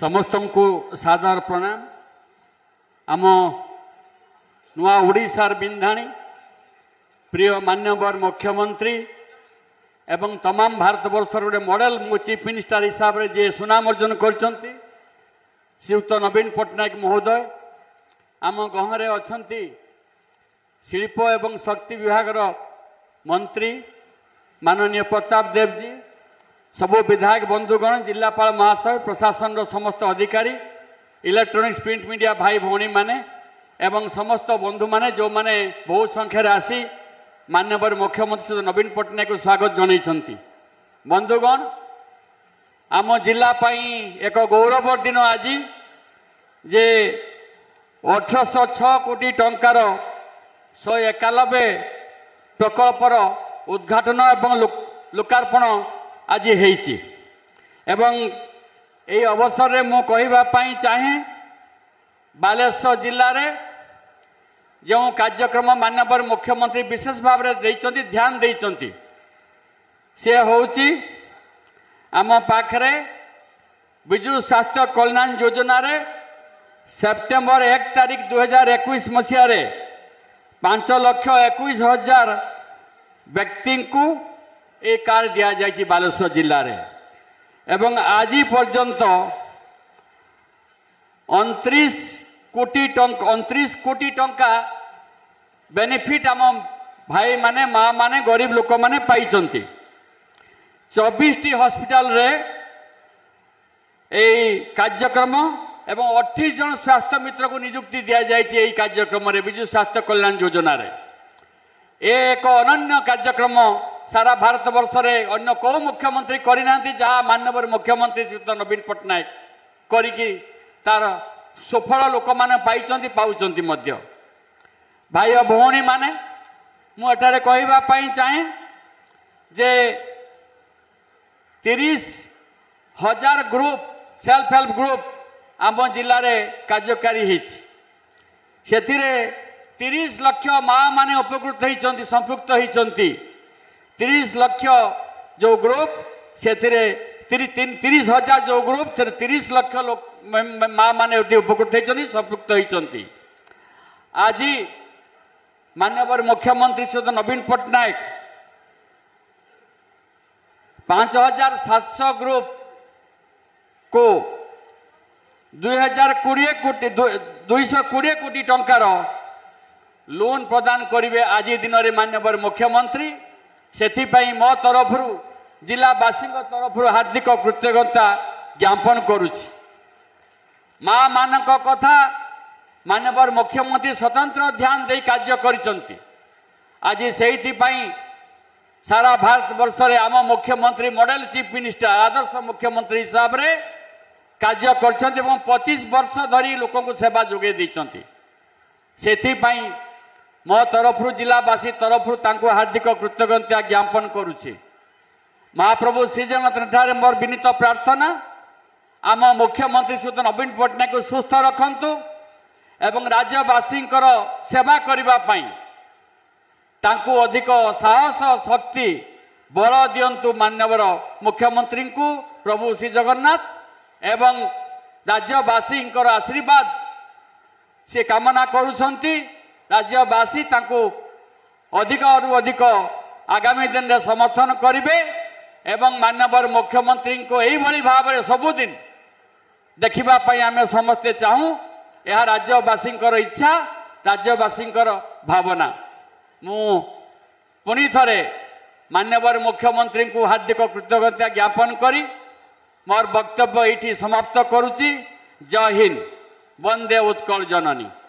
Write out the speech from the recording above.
ସମସ୍ତଙ୍କୁ ସାଦର ପ୍ରଣାମ ଆମ ନୂଆ ଓଡ଼ିଶାର ବିନ୍ଧାଣୀ ପ୍ରିୟ ମାନ୍ୟବର ମୁଖ୍ୟମନ୍ତ୍ରୀ ଏବଂ ତମାମ ଭାରତବର୍ଷର ଗୋଟେ ମଡ଼େଲ ମୁଁ ଚିଫ୍ ମିନିଷ୍ଟର ହିସାବରେ ଯିଏ ସୁନାମ ଅର୍ଜନ କରିଛନ୍ତି ଶ୍ରୀଯୁକ୍ତ ନବୀନ ପଟ୍ଟନାୟକ ମହୋଦୟ ଆମ ଗହରେ ଅଛନ୍ତି ଶିଳ୍ପ ଏବଂ ଶକ୍ତି ବିଭାଗର ମନ୍ତ୍ରୀ ମାନନୀୟ ପ୍ରତାପ ଦେବଜୀ ସବୁ ବିଧାୟକ ବନ୍ଧୁଗଣ ଜିଲ୍ଲାପାଳ ମହାଶୟ ପ୍ରଶାସନର ସମସ୍ତ ଅଧିକାରୀ ଇଲେକ୍ଟ୍ରୋନିକ୍ସ ପ୍ରିଣ୍ଟ ମିଡ଼ିଆ ଭାଇ ଭଉଣୀମାନେ ଏବଂ ସମସ୍ତ ବନ୍ଧୁମାନେ ଯେଉଁମାନେ ବହୁ ସଂଖ୍ୟାରେ ଆସି ମାନ୍ୟବର ମୁଖ୍ୟମନ୍ତ୍ରୀ ଶ୍ରୀ ନବୀନ ପଟ୍ଟନାୟକଙ୍କୁ ସ୍ୱାଗତ ଜଣାଇଛନ୍ତି ବନ୍ଧୁଗଣ ଆମ ଜିଲ୍ଲା ପାଇଁ ଏକ ଗୌରବ ଦିନ ଆଜି ଯେ ଅଠରଶହ ଛଅ କୋଟି ଟଙ୍କାର ଶହେ ଏକାନବେ ପ୍ରକଳ୍ପର ଉଦ୍ଘାଟନ ଏବଂ ଲୋକାର୍ପଣ ଆଜି ହେଇଛି ଏବଂ ଏହି ଅବସରରେ ମୁଁ କହିବା ପାଇଁ ଚାହେଁ ବାଲେଶ୍ୱର ଜିଲ୍ଲାରେ ଯେଉଁ କାର୍ଯ୍ୟକ୍ରମ ମାନ୍ୟବର ମୁଖ୍ୟମନ୍ତ୍ରୀ ବିଶେଷ ଭାବରେ ଦେଇଛନ୍ତି ଧ୍ୟାନ ଦେଇଛନ୍ତି ସେ ହେଉଛି ଆମ ପାଖରେ ବିଜୁ ସ୍ୱାସ୍ଥ୍ୟ କଲ୍ୟାଣ ଯୋଜନାରେ ସେପ୍ଟେମ୍ବର ଏକ ତାରିଖ ଦୁଇହଜାର ଏକୋଇଶ ମସିହାରେ ପାଞ୍ଚ ଲକ୍ଷ ଏକୋଇଶ ହଜାର ବ୍ୟକ୍ତିଙ୍କୁ এই କାର୍ଡ଼ ଦିଆଯାଇଛି ବାଲେଶ୍ୱର ଜିଲ୍ଲାରେ ଏବଂ ଆଜି ପର୍ଯ୍ୟନ୍ତ ଅଣତିରିଶ କୋଟି ଟଙ୍କା ଅଣତିରିଶ କୋଟି ଟଙ୍କା ବେନିଫିଟ୍ ଆମ ଭାଇମାନେ ମାଆମାନେ ଗରିବ ଲୋକମାନେ ପାଇଛନ୍ତି ଚବିଶଟି ହସ୍ପିଟାଲରେ এই কার্যক্রম এবং অঠেইশ জন স্বাস্থ্য মিত্রক নিযুক্তি দিয়া যাইছে এই কার্যক্রমে বিজু স্বাস্থ্য কল্যাণ যোজনার এ এক অনন্য কার্যক্রম সারা ভারতবর্ষে অন্য কেউ মুখ্যমন্ত্রী করে না যা মানবর মুখ্যমন্ত্রী শ্রীযুক্ত নবীন পট্টনাক করি তার সুফল লোক মানে পাইছেন পাচ্ছেন ভাই ও ভৌণী মানে মু এটার কহবা চাহে যে তিরিশ হাজার গ্রুপ সেলফ হেল্প গ্রুপ আম জেলার কার্যকারী হয়েছে সেতিরে তিরিশ লক্ষ মা মানে উপকৃত হয়েছেন সম্পৃক্ত হয়েছেন তিরিশ লক্ষ ଯେଉଁ ଗ୍ରୁପ୍ ସେଥିରେ ତିରିଶ ହଜାର ଯେଉଁ ଗ୍ରୁପ୍ ସେଥିରେ ତିରିଶ ଲକ୍ଷ ମାଆମାନେ ଏଠି ଉପକୃତ ହେଇଛନ୍ତି ସମ୍ପୃକ୍ତ ହେଇଛନ୍ତି ଆଜି ମାନ୍ୟବର ମୁଖ୍ୟମନ୍ତ୍ରୀ ଶ୍ରୀ ନବୀନ ପଟ୍ଟନାୟକ ପାଞ୍ଚ ହଜାର ସାତଶହ ଗ୍ରୁପ୍କୁ ଦୁଇ ହଜାର କୋଡ଼ିଏ କୋଟି ଦୁଇଶହ କୋଡ଼ିଏ କୋଟି ଟଙ୍କାର ଲୋନ୍ ପ୍ରଦାନ କରିବେ ଆଜି ଦିନରେ ମାନ୍ୟବର ମୁଖ୍ୟମନ୍ତ୍ରୀ ସେଥିପାଇଁ ମୋ ତରଫରୁ ଜିଲ୍ଲାବାସୀଙ୍କ ତରଫରୁ ହାର୍ଦ୍ଦିକ କୃତଜ୍ଞତା ଜ୍ଞାପନ କରୁଛି ମା ମାନଙ୍କ କଥା ମାନ୍ୟବର ମୁଖ୍ୟମନ୍ତ୍ରୀ ସ୍ୱତନ୍ତ୍ର ଧ୍ୟାନ ଦେଇ କାର୍ଯ୍ୟ କରିଛନ୍ତି ଆଜି ସେଇଥିପାଇଁ ସାରା ଭାରତ ବର୍ଷରେ ଆମ ମୁଖ୍ୟମନ୍ତ୍ରୀ ମଡେଲ ଚିଫ୍ ମିନିଷ୍ଟର ଆଦର୍ଶ ମୁଖ୍ୟମନ୍ତ୍ରୀ ହିସାବରେ କାର୍ଯ୍ୟ କରିଛନ୍ତି ଏବଂ ପଚିଶ ବର୍ଷ ଧରି ଲୋକଙ୍କୁ ସେବା ଯୋଗାଇ ଦେଇଛନ୍ତି ସେଥିପାଇଁ ମୋ ତରଫରୁ ଜିଲ୍ଲାବାସୀ ତରଫରୁ ତାଙ୍କୁ ହାର୍ଦ୍ଦିକ କୃତଜ୍ଞତା ଜ୍ଞାପନ କରୁଛି ମହାପ୍ରଭୁ ଶ୍ରୀଜଗନ୍ନାଥଙ୍କଠାରେ ମୋର ବିନୀତ ପ୍ରାର୍ଥନା ଆମ ମୁଖ୍ୟମନ୍ତ୍ରୀ ଶ୍ରୀ ନବୀନ ପଟ୍ଟନାୟକଙ୍କୁ ସୁସ୍ଥ ରଖନ୍ତୁ ଏବଂ ରାଜ୍ୟବାସୀଙ୍କର ସେବା କରିବା ପାଇଁ ତାଙ୍କୁ ଅଧିକ ସାହସ ଶକ୍ତି ବଳ ଦିଅନ୍ତୁ ମାନ୍ୟବର ମୁଖ୍ୟମନ୍ତ୍ରୀଙ୍କୁ ପ୍ରଭୁ ଶ୍ରୀଜଗନ୍ନାଥ ଏବଂ ରାଜ୍ୟବାସୀଙ୍କର ଆଶୀର୍ବାଦ ସେ କାମନା କରୁଛନ୍ତି ରାଜ୍ୟବାସୀ ତାଙ୍କୁ ଅଧିକରୁ ଅଧିକ ଆଗାମୀ ଦିନରେ ସମର୍ଥନ କରିବେ ଏବଂ ମାନ୍ୟବର ମୁଖ୍ୟମନ୍ତ୍ରୀଙ୍କୁ ଏଇଭଳି ଭାବରେ ସବୁଦିନ ଦେଖିବା ପାଇଁ ଆମେ ସମସ୍ତେ ଚାହୁଁ ଏହା ରାଜ୍ୟବାସୀଙ୍କର ଇଚ୍ଛା ରାଜ୍ୟବାସୀଙ୍କର ଭାବନା ମୁଁ ପୁଣି ଥରେ ମାନ୍ୟବର ମୁଖ୍ୟମନ୍ତ୍ରୀଙ୍କୁ ହାର୍ଦ୍ଦିକ କୃତଜ୍ଞତା ଜ୍ଞାପନ କରି ମୋର ବକ୍ତବ୍ୟ ଏଇଠି ସମାପ୍ତ କରୁଛି ଜୟ ହିନ୍ଦ ବନ୍ଦେ ଉତ୍କଳ ଜନନୀ